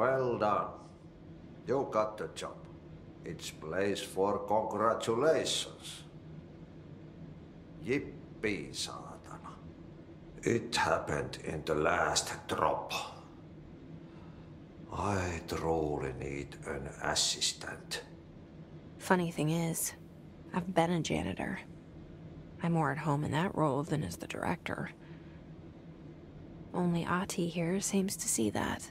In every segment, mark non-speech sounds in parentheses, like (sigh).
Well done. You got the job. It's place for congratulations. Yippee, saatana. It happened in the last drop. I truly need an assistant. Funny thing is, I've been a janitor. I'm more at home in that role than as the director. Only Ahti here seems to see that.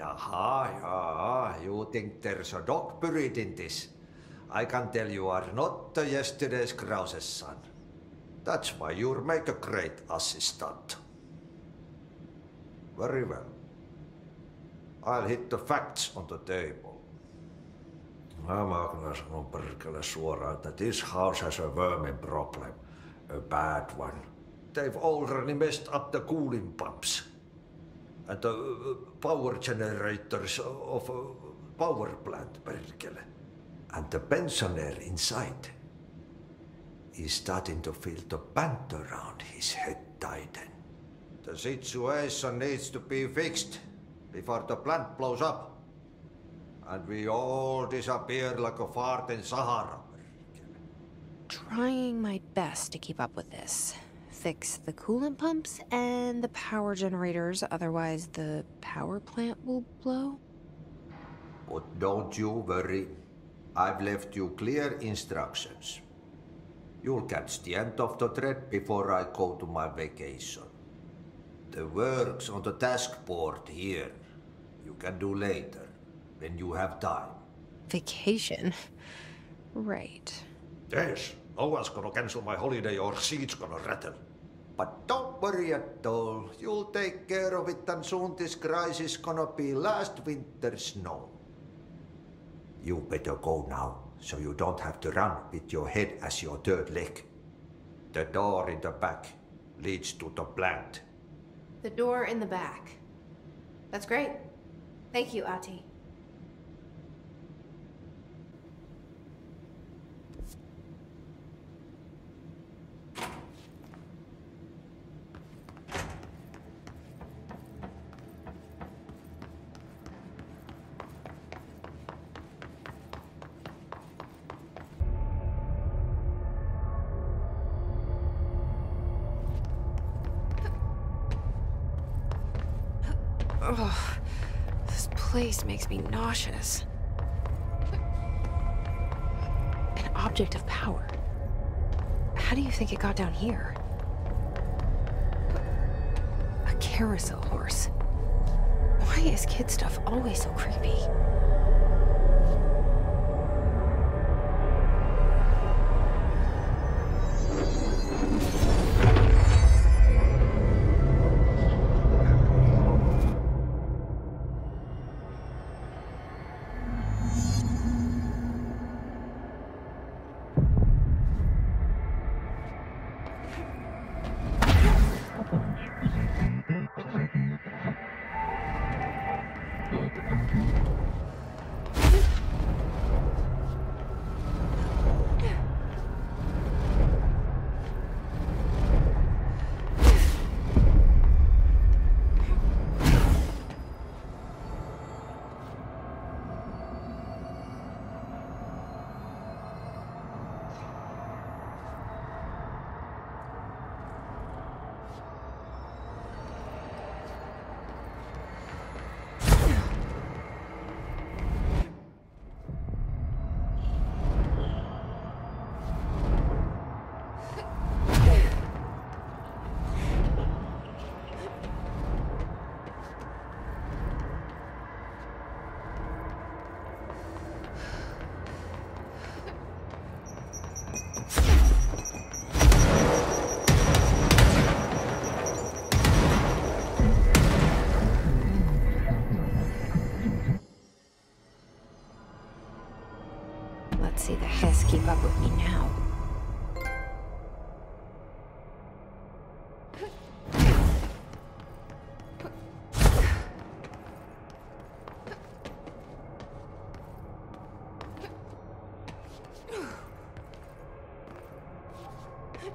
Jaha, yeah. You think there's a dog buried in this? I can tell you are not yesterday's Krause's son. That's why you'll make a great assistant. Very well. I'll hit the facts on the table. Mä kyllä sanon perkele suoraan, että this house has a vermin problem. A bad one. They've already messed up the cooling pumps. And the power generators of a power plant, perkele. And the pensioner inside is starting to feel the band around his head tighten. The situation needs to be fixed before the plant blows up. And we all disappear like a fart in Sahara. Trying my best to keep up with this. Fix the coolant pumps and the power generators, otherwise the power plant will blow. But don't you worry. I've left you clear instructions. You'll catch the end of the thread before I go to my vacation. The work's on the task board here. You can do later, when you have time. Vacation? (laughs) Right. Yes, no one's gonna cancel my holiday or seat's gonna rattle. But don't worry at all. You'll take care of it and soon this crisis gonna be last winter's snow. You better go now, so you don't have to run with your head as your third leg. The door in the back leads to the plant. The door in the back. That's great. Thank you, Ahti. Ugh. This place makes me nauseous. An object of power. How do you think it got down here? A carousel horse. Why is kid stuff always so creepy? Here.